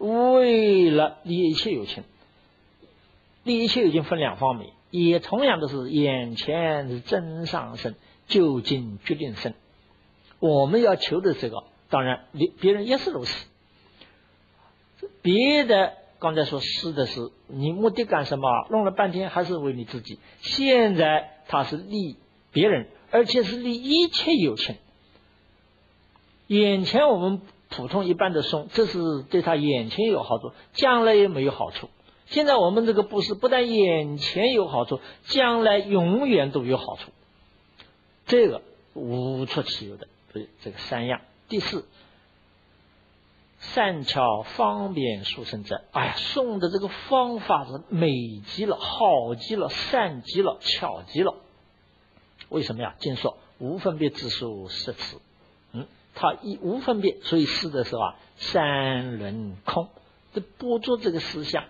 为了利益一切有情，利益一切有情分两方面，也同样的是眼前是真上身，究竟决定身。我们要求的这个，当然别别人也是如此。别的刚才说是的是，你目的干什么？弄了半天还是为你自己。现在他是利别人，而且是利一切有情。眼前我们普通一般的送，这是对他眼前有好处，将来也没有好处。现在我们这个布施不但眼前有好处，将来永远都有好处。这个无出其右的。所以这个三样，第四，善巧方便殊胜者，哎呀，送的这个方法是美极了，好极了，善极了，巧极了。为什么呀？经说无分别之数十次，嗯，他一无分别，所以试的时候啊，三轮空，这捕捉这个思想，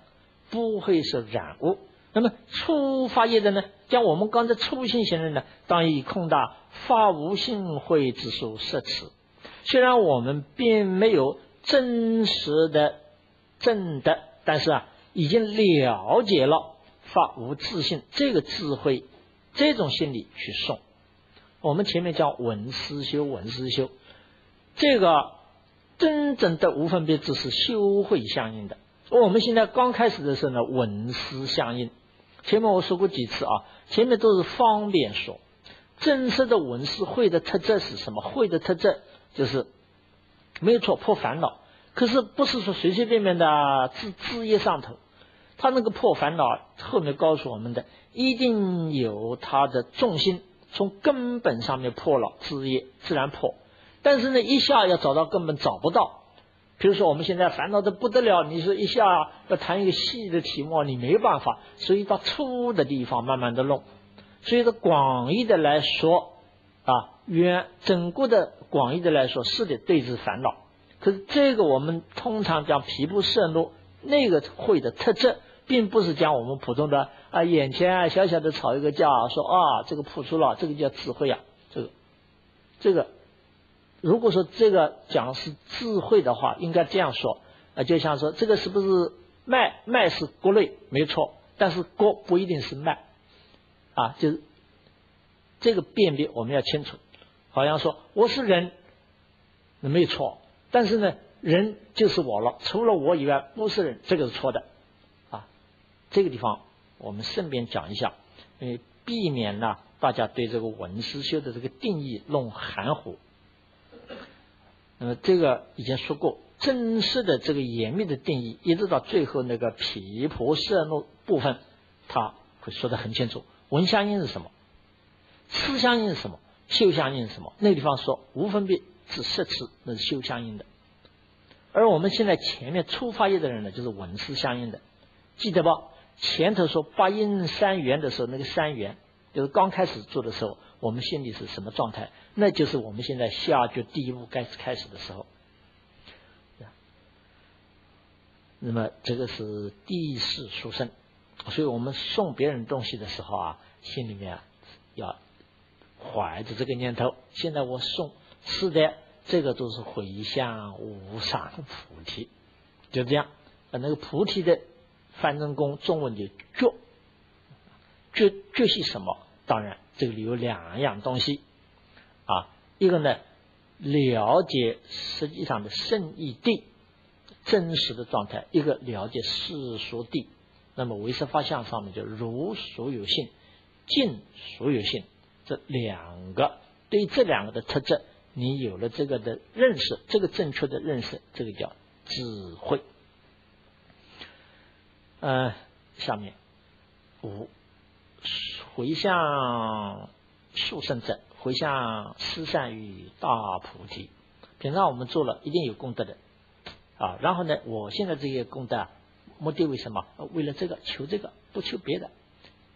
不会是染污。那么初发业的呢？像我们刚才初心行人呢，当以空大发无性慧之术摄持。虽然我们并没有真实的正的，但是啊，已经了解了发无自信这个智慧，这种心理去送。我们前面叫闻思修，闻思修，这个真正的无分别只是修会相应的。我们现在刚开始的时候呢，闻思相应。前面我说过几次啊，前面都是方便说，真实的文思会的特质是什么？会的特质就是没有错，破烦恼。可是不是说随随便便的字字叶上头，他那个破烦恼后面告诉我们的，一定有他的重心，从根本上面破了字叶，自然破。但是呢，一下要找到根本找不到。比如说，我们现在烦恼的不得了，你说一下要谈一个细的题目，你没办法，所以到粗的地方慢慢的弄。所以说，广义的来说啊，远整个的广义的来说是的对治烦恼。可是这个我们通常讲皮肤摄怒那个会的特质，并不是讲我们普通的啊眼前啊小小的吵一个架，说啊这个破出了，这个叫智慧啊，这个这个。如果说这个讲是智慧的话，应该这样说啊，就像说这个是不是脉？脉是国内没错，但是国不一定是脉啊，就是这个辨别我们要清楚。好像说我是人，没错，但是呢，人就是我了，除了我以外不是人，这个是错的啊。这个地方我们顺便讲一下，因为避免呢大家对这个文思修的这个定义弄含糊。那么这个已经说过，真实的这个严密的定义，一直到最后那个皮婆舍怒部分，他会说的很清楚。闻相应是什么？思相应是什么？嗅相应是什么？那个地方说无分别是摄持，那是嗅相应的。而我们现在前面初发业的人呢，就是闻思相应的。记得不？前头说八因三缘的时候，那个三缘就是刚开始做的时候。我们心里是什么状态？那就是我们现在下决第一步开始开始的时候。那么这个是第四书生，所以我们送别人东西的时候啊，心里面要怀着这个念头。现在我送是的，这个都是回向无上菩提，就这样。把那个菩提的梵真功中文的觉，觉觉是什么？当然。这里有两样东西啊，一个呢，了解实际上的圣义地真实的状态；一个了解世俗地。那么唯识法相上面就如所有性，尽所有性这两个，对这两个的特质，你有了这个的认识，这个正确的认识，这个叫智慧。呃，下面五。回向速胜者，回向施善于大菩提。平常我们做了一定有功德的啊。然后呢，我现在这些功德目的为什么？为了这个，求这个，不求别的。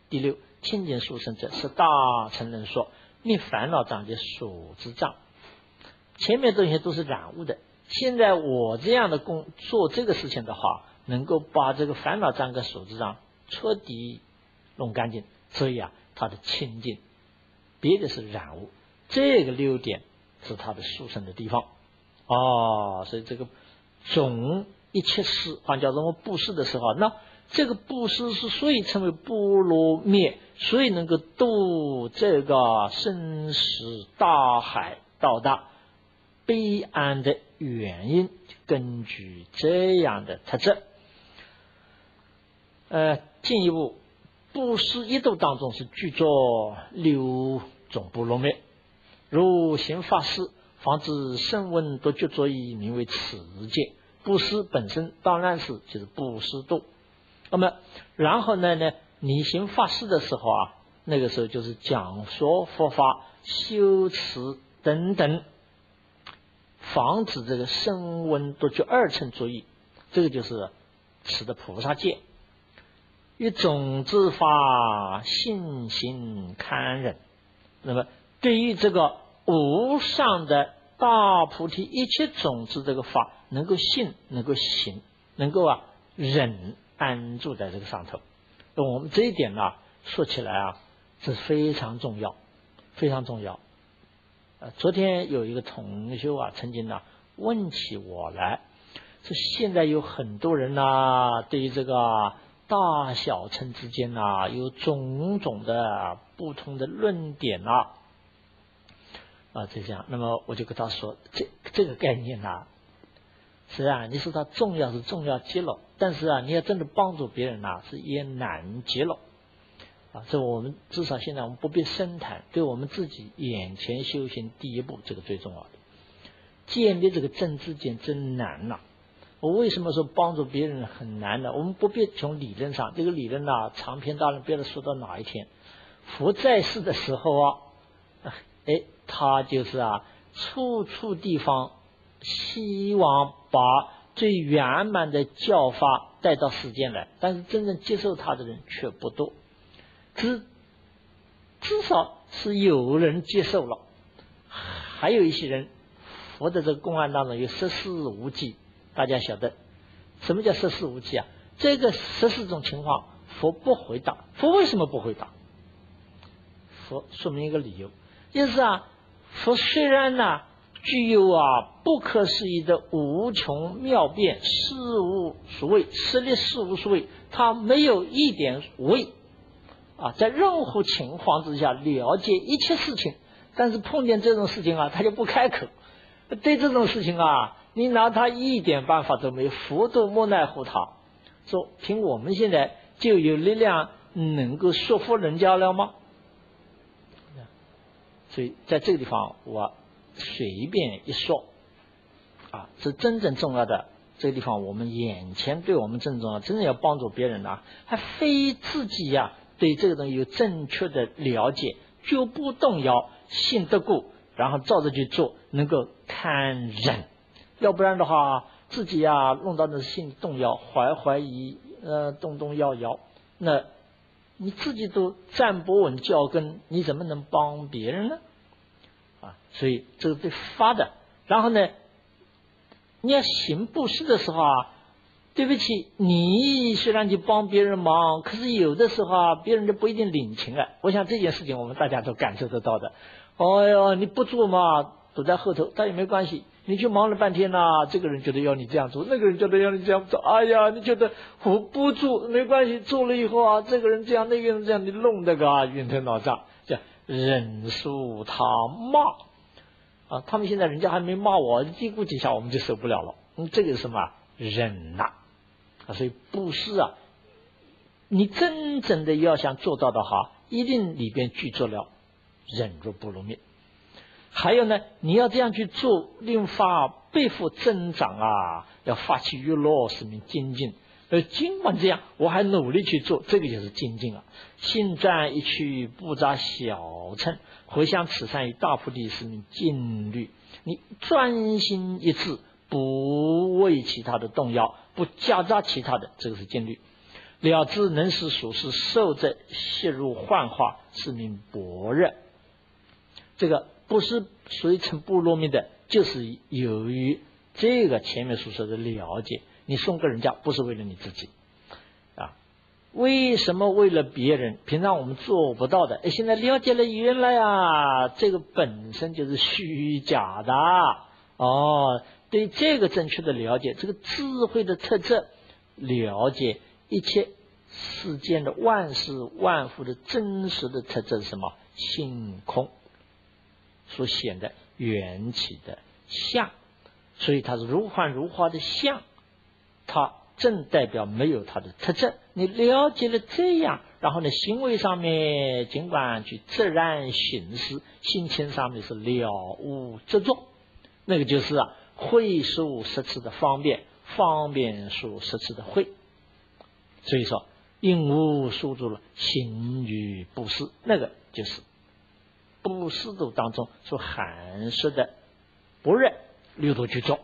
第六，清净速胜者是大乘人说灭烦恼障的所知障。前面这些都是染污的，现在我这样的工做这个事情的话，能够把这个烦恼障跟所知障彻底弄干净。所以啊，他的清净，别的是染物，这个六点是他的塑身的地方。哦，所以这个总一切事，换，叫做布施的时候，那这个布施是所以称为波罗蜜，所以能够度这个生死大海到达彼岸的原因，根据这样的特质，呃，进一步布施一度当中是具作六种波罗蜜，如行法事。防止声闻多觉作意，名为持戒。布施本身当然是就是布施度。那么，然后呢呢，你行法事的时候啊，那个时候就是讲说佛法、修持等等，防止这个声闻多觉二乘作意，这个就是持的菩萨戒。一种之法，信心堪忍。那么，对于这个。无上的大菩提，一切种子这个法，能够信，能够行，能够啊忍安住在这个上头。那我们这一点呢，说起来啊是非常重要，非常重要。呃，昨天有一个同修啊，曾经呢问起我来，说现在有很多人呐，对于这个大小乘之间呐，有种种的不同的论点啊。啊，就这样。那么我就跟他说，这这个概念呐，是啊，你说它重要是重要极了，但是啊，你要真的帮助别人呐，是也难极了。啊，这我们至少现在我们不必深谈，对我们自己眼前修行第一步，这个最重要的。建立这个正知见真难呐！我为什么说帮助别人很难呢？我们不必从理论上，这个理论呐，长篇大论，别的说到哪一天？佛在世的时候啊，哎。他就是啊，处处地方希望把最圆满的教法带到世间来，但是真正接受他的人却不多。至至少是有人接受了，还有一些人，佛的这个公案当中有十四无忌，大家晓得什么叫十四无忌啊？这个十四种情况，佛不回答。佛为什么不回答？佛说明一个理由，就是啊。佛虽然呢具有啊不可思议的无穷妙变，事无所谓，实力事无所谓，他没有一点无畏啊，在任何情况之下了解一切事情，但是碰见这种事情啊，他就不开口。对这种事情啊，你拿他一点办法都没有，佛都莫奈何他。说凭我们现在就有力量能够说服人家了吗？所以在这个地方，我随便一说，啊，是真正重要的。这个地方，我们眼前对我们正重要，真正要帮助别人呢，还非自己呀对这个东西有正确的了解，就不动摇，信得过，然后照着去做，能够看人。要不然的话，自己呀弄到那心动摇，怀怀疑，呃，动动摇摇，那。你自己都站不稳脚跟，你怎么能帮别人呢？啊，所以这是对发的。然后呢，你要行布施的时候啊，对不起，你虽然去帮别人忙，可是有的时候啊，别人就不一定领情了。我想这件事情我们大家都感受得到的。哎呦，你不做嘛，躲在后头，但也没关系。你去忙了半天呐，这个人觉得要你这样做，那个人觉得要你这样做。哎呀，你觉得我不做没关系，做了以后啊，这个人这样，那个人这样，你弄得个啊晕头脑胀，叫忍受他骂啊。他们现在人家还没骂我，嘀咕几下我们就受不了了。嗯，这个是什么？忍呐啊！所以布施啊，你真正的要想做到的话，一定里边具足了忍辱不如灭。还有呢，你要这样去做，令发背负增长啊，要发起娱乐，使命精进。呃，尽管这样，我还努力去做，这个就是精进了。心在一去，不扎小乘，回向此善于大菩提，使命尽律。你专心一致，不为其他的动摇，不夹杂其他的，这个是禁律。了知能使俗世受者陷入幻化，是名薄热。这个。不是随成部落面的，就是由于这个前面所说的了解，你送给人家不是为了你自己啊？为什么为了别人？平常我们做不到的，哎，现在了解了，原来啊，这个本身就是虚假的哦。对这个正确的了解，这个智慧的特质，了解一切世间的万事万物的真实的特质是什么？性空所显的缘起的相，所以它是如幻如化的相，它正代表没有它的特征。你了解了这样，然后呢，行为上面尽管去自然行事，心情上面是了无执着，那个就是啊，会数十次的方便，方便数十次的会。所以说，应无数住了行于布施，那个就是布施度当中所含摄的般若六度居中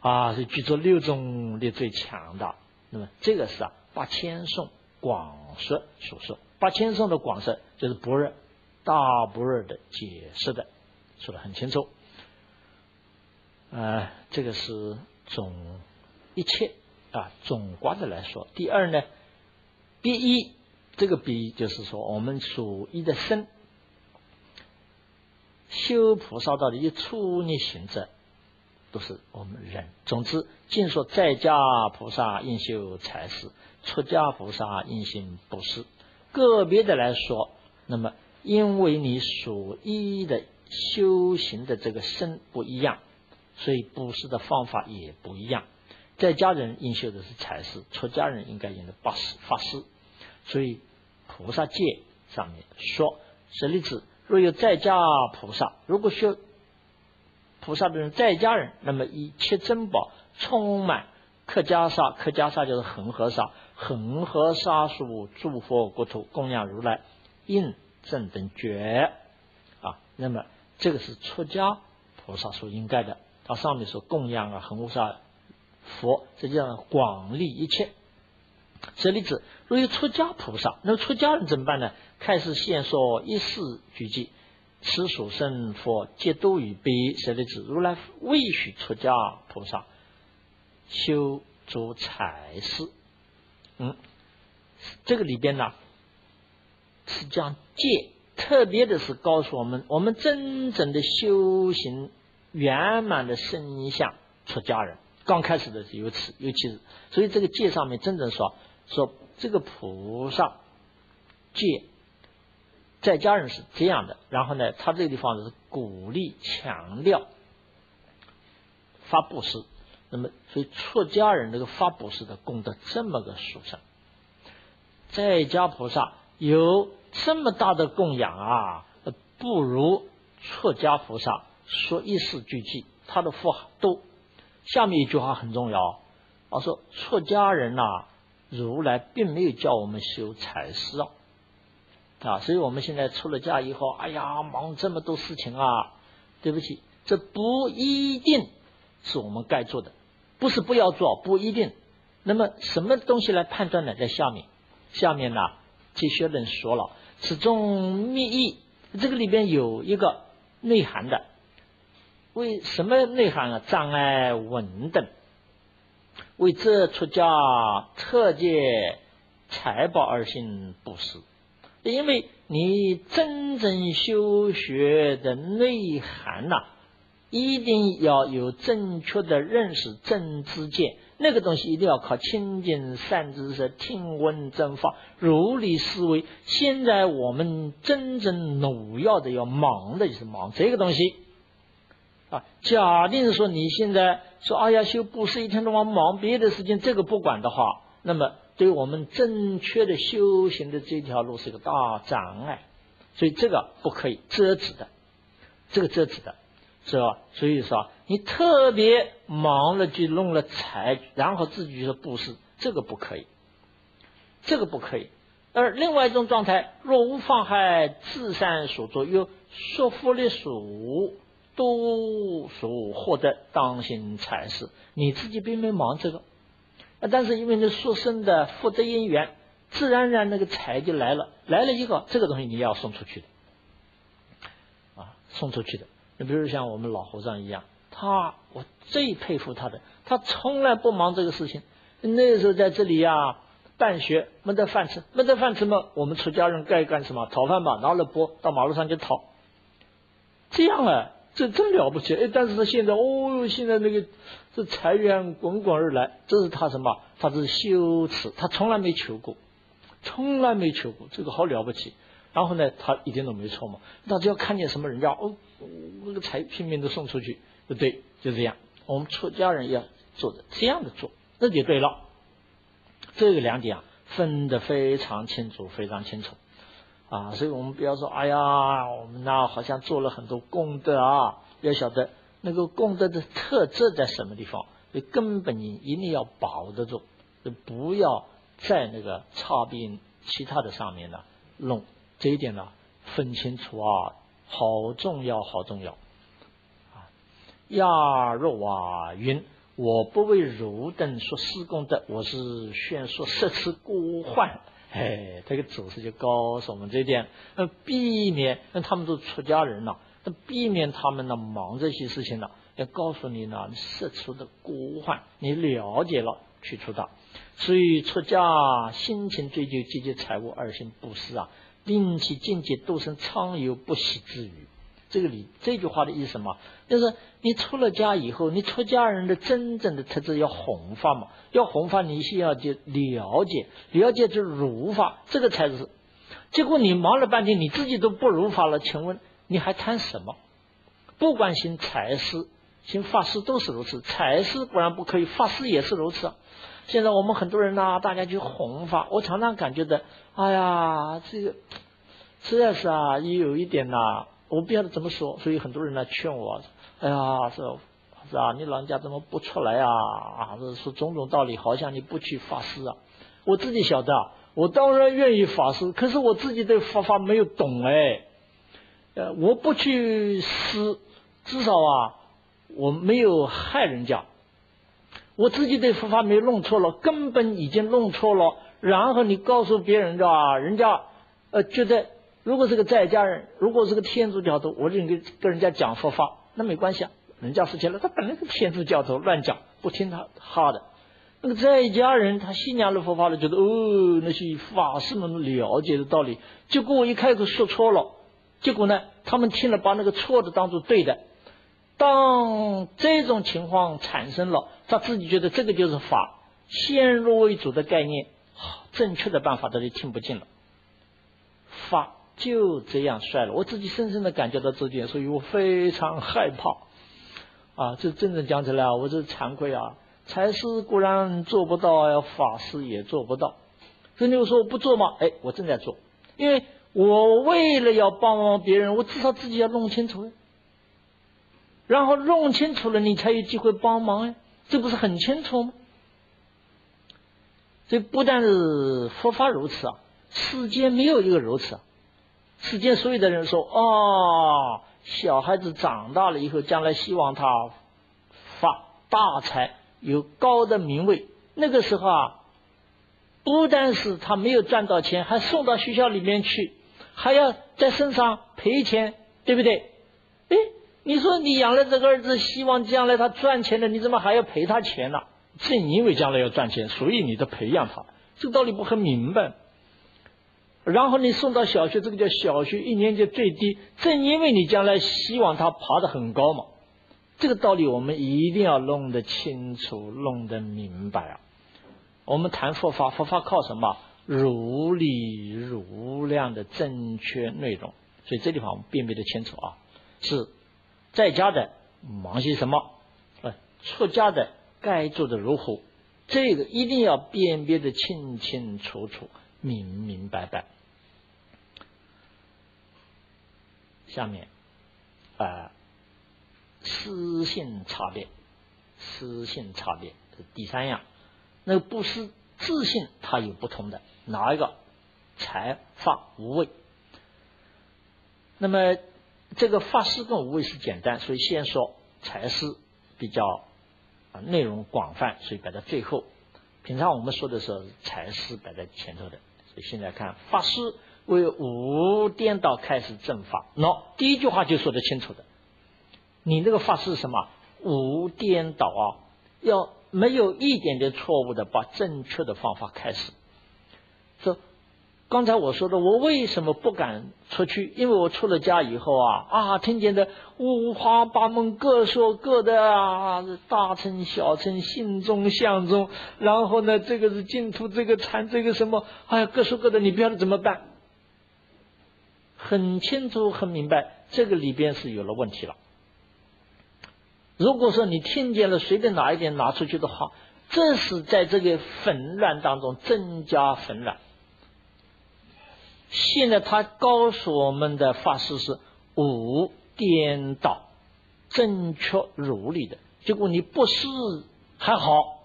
啊，是居中六种力最强的。那么这个是啊。八千颂广说所说，八千颂的广说就是般若大般若的解释的，说的很清楚。呃，这个是总一切啊总观的来说。第二呢，第一这个比就是说我们属一的身修菩萨道的一处逆行者，都是我们人。总之，尽说在家菩萨应修财施。出家菩萨应行不是个别的来说，那么因为你所依的修行的这个身不一样，所以布施的方法也不一样。在家人应修的是财施，出家人应该用的布施法施。所以菩萨戒上面说，舍利子，若有在家菩萨，如果修菩萨的人在家人，那么以切珍宝充满客家沙，客家沙就是恒河沙。恒河沙数诸佛国土供养如来应正等觉啊，那么这个是出家菩萨所应该的。他上面说供养啊，恒河沙佛，实际上广利一切。舍利子，若有出家菩萨，那么出家人怎么办呢？开始现说一世具记，此属生佛皆都与悲。舍利子，如来未许出家菩萨修诸财事。嗯，这个里边呢是讲戒，特别的是告诉我们，我们真正的修行圆满的身相出家人，刚开始的是有此，尤其是所以这个戒上面真正说说这个菩萨戒在家人是这样的，然后呢，他这个地方是鼓励强调发布施。那么，所以出家人这个发布施的功德这么个殊胜，在家菩萨有这么大的供养啊，不如出家菩萨说一世俱济，他的福多。下面一句话很重要，我说出家人呐，如来并没有叫我们修财施啊，啊，所以我们现在出了家以后，哎呀，忙这么多事情啊，对不起，这不一定是我们该做的。不是不要做，不一定。那么什么东西来判断呢？在下面，下面呢，这些人说了，此中密意，这个里边有一个内涵的。为什么内涵啊？障碍稳等，为这出家特借财宝而行布施，因为你真正修学的内涵呐。一定要有正确的认识正知见，那个东西一定要靠清净善知识听闻正法如理思维。现在我们真正努要的要忙的就是忙这个东西啊。假定说你现在说哎呀修布施一天到晚忙别的事情，这个不管的话，那么对我们正确的修行的这条路是一个大障碍，所以这个不可以遮止的，这个遮止的。是吧？所以说，你特别忙了就弄了财，然后自己去布施，这个不可以，这个不可以。而另外一种状态，若无妨害自善所作，又说福利属都所获得当行财事，你自己并没忙这个，啊，但是因为你所生的福德因缘，自然而然那个财就来了，来了以后，这个东西你要送出去的，啊，送出去的。你比如像我们老和尚一样，他我最佩服他的，他从来不忙这个事情。那时候在这里呀，办学没得饭吃，没得饭吃嘛，我们出家人该干什么？讨饭吧，拿了钵到马路上去讨。这样啊，这真了不起！哎，但是他现在哦，现在那个这财源滚滚而来，这是他什么？他是羞耻，他从来没求过，从来没求过，这个好了不起。然后呢，他一点都没错嘛。他只要看见什么人家哦，那个财拼命的送出去，对不对？就这样，我们出家人要做的这样的做，那就对了。这个两点啊，分得非常清楚，非常清楚。啊，所以我们不要说，哎呀，我们那好像做了很多功德啊，要晓得那个功德的特质在什么地方，所以根本你一定要把握得住，就不要在那个差别其他的上面呢弄，这一点呢分清楚啊，好重要，好重要。啊，亚若瓦云，我不为汝等说施功德，我是宣说十次孤患。哎，这个祖师就告诉我们这点，那，避免那他们都出家人了，那避免他们呢忙这些事情了，要告诉你呢，世出的孤患，你了解了去出道，所以出家心情追求积极财务，二心布施啊，令其境界都生苍有不喜之余。这个理这句话的意思什么？就是你出了家以后，你出家人的真正的特质要弘法嘛，要弘法，你先要去了解，了解这如法，这个才是。结果你忙了半天，你自己都不如法了，请问你还谈什么？不管行财师、行法师都是如此，财师固然不可以，法师也是如此。现在我们很多人呢，大家去弘法，我常常感觉的，哎呀，这个实在是啊，也有一点呐。我不晓得怎么说，所以很多人来劝我，哎呀，是是啊，你老人家怎么不出来啊？啊，是说种种道理，好像你不去法师啊。我自己晓得，我当然愿意法师，可是我自己对佛法没有懂哎。呃，我不去施，至少啊，我没有害人家。我自己对佛法没弄错了，根本已经弄错了。然后你告诉别人的啊，人家呃觉得。如果是个在家人，如果是个天主教徒，我就跟跟人家讲佛法，那没关系啊。人家事情了，他本来是天主教徒，乱讲，不听他哈的。那个在家人，他信仰了佛法了，觉得哦，那些法师们了解的道理，结果我一开口说错了，结果呢，他们听了把那个错的当做对的。当这种情况产生了，他自己觉得这个就是法，先入为主的概念，正确的办法他就听不进了，法。就这样衰了，我自己深深的感觉到这点，所以我非常害怕啊！这真正讲起来，我这惭愧啊！财师固然做不到，要法师也做不到。所以你说我不做吗？哎，我正在做，因为我为了要帮帮别人，我至少自己要弄清楚，然后弄清楚了，你才有机会帮忙呀，这不是很清楚吗？所以不但是佛法如此啊，世间没有一个如此啊。世间所有的人说：“哦，小孩子长大了以后，将来希望他发大财，有高的名位。那个时候啊，不但是他没有赚到钱，还送到学校里面去，还要在身上赔钱，对不对？哎，你说你养了这个儿子，希望将来他赚钱了，你怎么还要赔他钱呢？正因为将来要赚钱，所以你得培养他。这个道理不很明白？”然后你送到小学，这个叫小学一年级最低。正因为你将来希望他爬得很高嘛，这个道理我们一定要弄得清楚、弄得明白啊。我们谈佛法，佛法靠什么？如理如量的正确内容。所以这地方我们辨别的清楚啊，是在家的忙些什么？呃，出家的该做的如何？这个一定要辨别的清清楚楚。明明白白。下面，啊，私性差别，私性差别是第三样。那个不私自信，它有不同的哪一个？财法无畏。那么这个法师跟无畏是简单，所以先说财师比较啊内容广泛，所以摆在最后。平常我们说的时候，财师摆在前头的。所以现在看法师为无颠倒开始正法，喏，第一句话就说得清楚的。你那个法是什么？无颠倒啊，要没有一点点错误的，把正确的方法开始。说刚才我说的，我为什么不敢出去？因为我出了家以后啊啊，听见的五花八门、各说各的啊，大乘小乘、信中相中，然后呢，这个是净土，这个禅，这个什么，哎呀，各说各的，你不晓得怎么办？很清楚、很明白，这个里边是有了问题了。如果说你听见了，随便拿一点拿出去的话，这是在这个纷乱当中增加纷乱。现在他告诉我们的法师是无颠倒，正确如理的。结果你不是还好？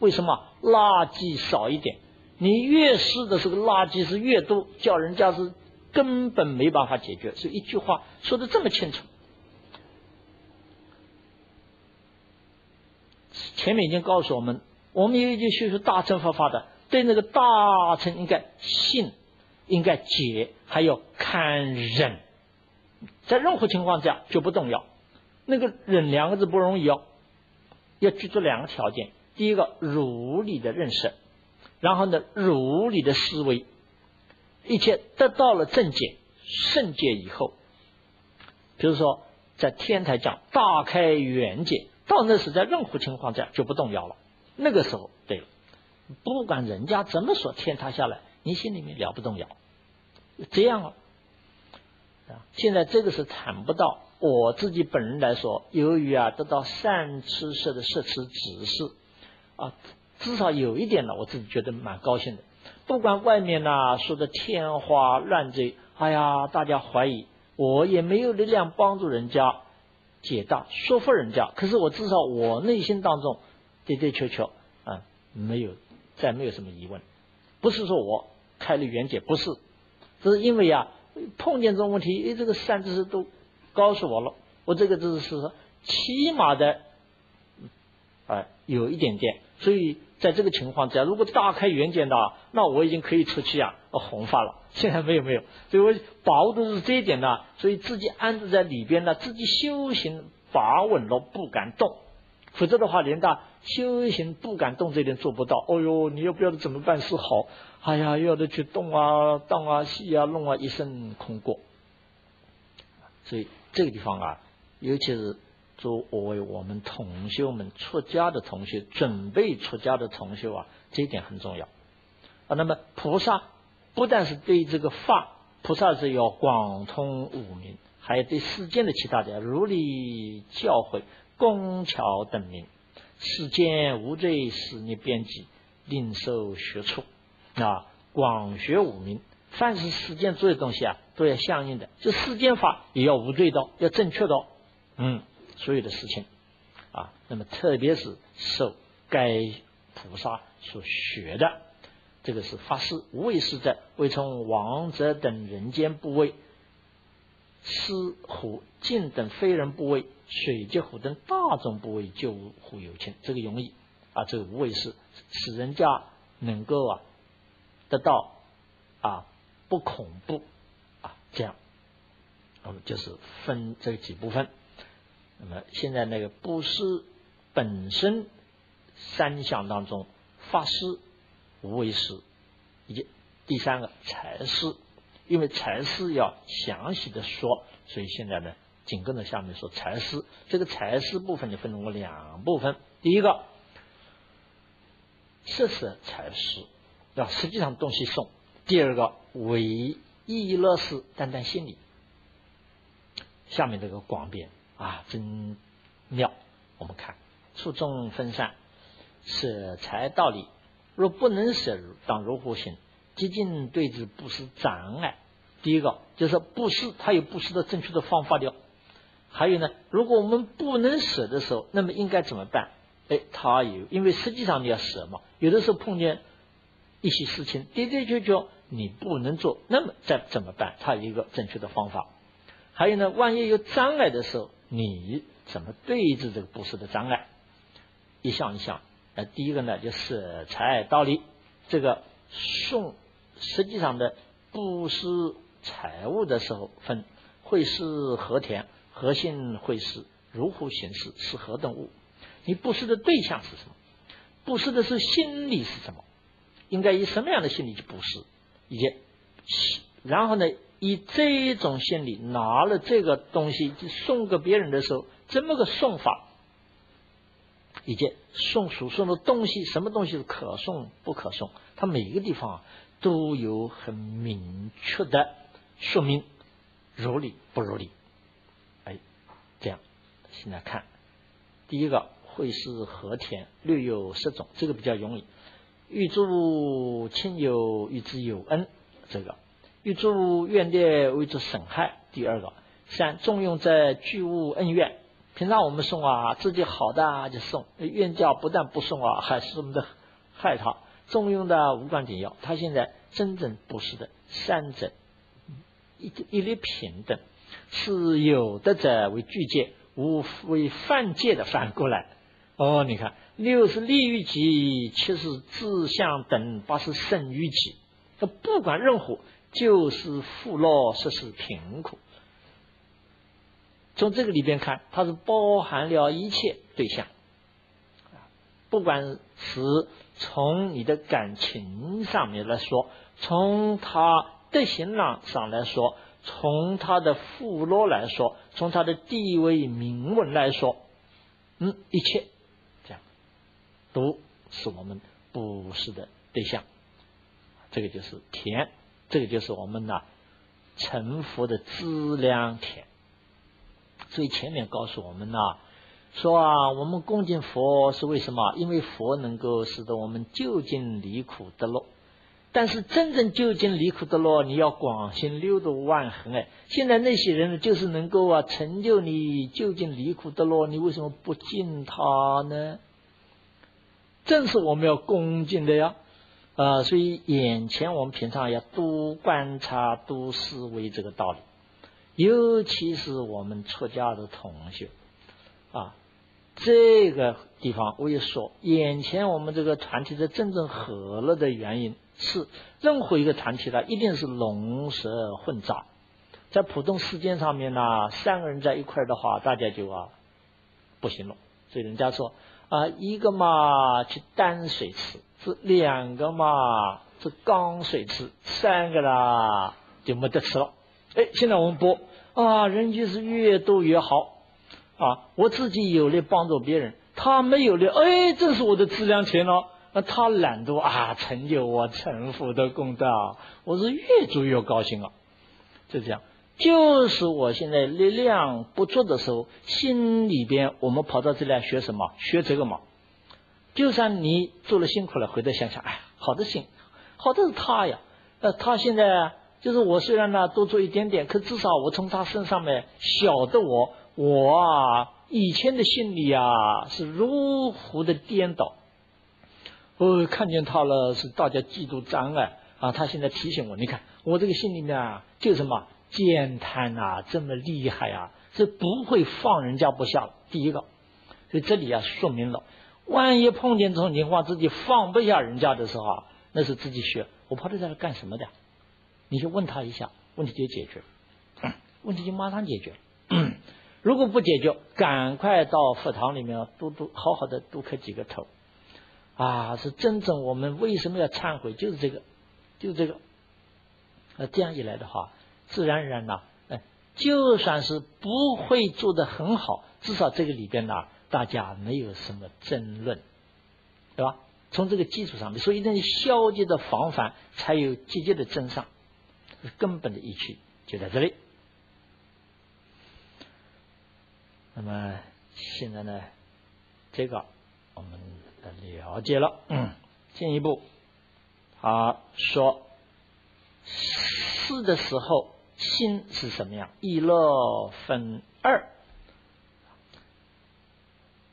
为什么垃圾少一点？你越是的这个垃圾是越多，叫人家是根本没办法解决。所以一句话说的这么清楚。前面已经告诉我们，我们有一句学习大乘佛法的，对那个大乘应该信。应该解，还要看忍，在任何情况下就不动摇。那个忍两个字不容易哦，要记住两个条件：第一个如理的认识，然后呢如理的思维，一切得到了正解、圣解以后，比如说在天台讲大开圆解，到那时在任何情况下就不动摇了。那个时候，对了，不管人家怎么说，天塌下来。你心里面了不动摇，这样啊？现在这个是谈不到。我自己本人来说，由于啊得到善知识的摄持指示啊，至少有一点呢，我自己觉得蛮高兴的。不管外面呢说的天花乱坠，哎呀，大家怀疑，我也没有力量帮助人家解答、说服人家。可是我至少我内心当中的的确确啊，没有再没有什么疑问，不是说我。开了圆解不是，这是因为呀，碰见这种问题，哎，这个善知识都告诉我了，我这个知识是起码的，啊，有一点点，所以在这个情况下，如果大开圆解的，那我已经可以出去啊，红发了。现在没有没有，所以我把握的是这一点呢，所以自己安置在里边呢，自己修行把稳了，不敢动。否则的话，连大修行不敢动这点做不到。哦呦，你又不要怎么办是好？哎呀，又要得去动啊、荡啊、戏啊、弄啊，一身空过。所以这个地方啊，尤其是作为我们同修们出家的同学，准备出家的同修啊，这一点很重要啊。那么菩萨不但是对这个法，菩萨是要广通五明，还有对世间的其他的如理教诲。工巧等名，世间无罪，使你编辑，另受学处啊，广学五明。凡是世间做的东西啊，都要相应的，就世间法也要无罪的，要正确的，嗯，所有的事情啊，那么特别是受该菩萨所学的，这个是发誓无畏是在，未从王者等人间部位。狮虎尽等非人部位，水及虎等大众部位，救护有情。这个容易啊，这个无畏是使人家能够啊得到啊不恐怖啊这样，我们就是分这几部分。那么现在那个布施本身三项当中，法师、无为师以及第三个财师。因为财师要详细的说，所以现在呢，紧跟着下面说财师。这个财师部分就分成过两部分。第一个，色色财师，要实际上东西送；第二个，为意乐师，单单心理。下面这个广变啊，真妙。我们看，初中分散，舍财道理，若不能舍，当如何行？极尽对之不是障碍。第一个就是布施，它有布施的正确的方法的。还有呢，如果我们不能舍的时候，那么应该怎么办？哎，它有，因为实际上你要舍嘛。有的时候碰见一些事情的的确确你不能做，那么再怎么办？它有一个正确的方法。还有呢，万一有障碍的时候，你怎么对治这个布施的障碍？一项一项。那第一个呢，就是财道理，这个送。实际上的布施财物的时候，分会是和田，何性会是如何形式，是何等物？你布施的对象是什么？布施的是心理是什么？应该以什么样的心理去布施？以及然后呢，以这种心理拿了这个东西送给别人的时候，这么个送法，以及送所送的东西，什么东西是可送不可送，它每一个地方啊都有很明确的说明，如理不如理。哎，这样，现在看第一个会是和田，略有十种，这个比较容易。欲助亲友，与之有恩，这个。欲助怨孽为之损害。第二个，三重用在具物恩怨。平常我们送啊，自己好的就送，冤家不但不送啊，还是我们的害他。重用的无关紧要。他现在真正不是的，三者一一律平等，是有的者为具戒，无为犯戒的反过来。哦，你看，六是利于己，七是自相等，八是胜于己。他不管任何。就是富乐，说是贫苦。从这个里边看，它是包含了一切对象，不管是从你的感情上面来说，从他德行上上来说，从他的富乐来说，从他的地位名闻来说，嗯，一切这样都是我们布施的对象。这个就是田。这个就是我们呐成佛的资粮田。所以前面告诉我们呢，说啊，我们恭敬佛是为什么？因为佛能够使得我们究竟离苦得乐。但是真正究竟离苦得乐，你要广行六度万恒哎。现在那些人呢就是能够啊成就你究竟离苦得乐，你为什么不敬他呢？正是我们要恭敬的呀。呃，所以眼前我们平常要多观察、多思维这个道理，尤其是我们出家的同学啊，这个地方我也说，眼前我们这个团体的真正和了的原因是，任何一个团体呢，一定是龙蛇混杂，在普通世间上面呢，三个人在一块的话，大家就啊不行了。所以人家说啊，一个嘛去担水吃。是两个嘛，是缸水吃；三个啦，就没得吃了。哎，现在我们播啊，人就是越多越好啊。我自己有力帮助别人，他没有力，哎，这是我的资粮田了。那他懒惰啊，成就我成佛的功德，我是越做越高兴了。就这样，就是我现在力量不足的时候，心里边我们跑到这里来学什么？学这个嘛。就算你做了辛苦了，回头想想，哎，好的心，好的是他呀。呃，他现在就是我，虽然呢多做一点点，可至少我从他身上面晓得我，我啊以前的心里啊是如何的颠倒。我看见他了，是大家嫉妒障碍啊。他现在提醒我，你看我这个心里面啊，就什么贱贪啊，这么厉害啊，是不会放人家不下。第一个，所以这里啊说明了。万一碰见这种情况，自己放不下人家的时候啊，那是自己学。我跑到这来干什么的？你就问他一下，问题就解决，问题就马上解决。如果不解决，赶快到佛堂里面多多好好的多磕几个头啊！是真正我们为什么要忏悔？就是这个，就是这个。那这样一来的话，自然而然呢，哎，就算是不会做的很好，至少这个里边呢。大家没有什么争论，对吧？从这个基础上面，所以那消极的防范才有积极的增上，根本的依据就在这里。那么现在呢，这个我们了解了，嗯进一步他说四的时候心是什么样？意乐分二。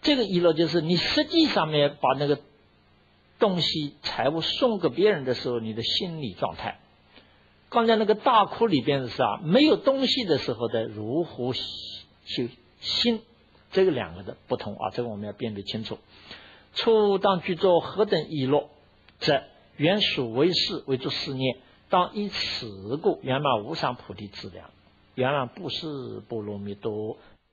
这个娱乐就是你实际上面把那个东西财物送给别人的时候，你的心理状态。刚才那个大哭里边是啊，没有东西的时候的如何修心，这个两个的不同啊，这个我们要辨别清楚。初当具作何等娱乐，则原属为事为作思念，当以此故圆满无上菩提之量，圆满布施波罗蜜多，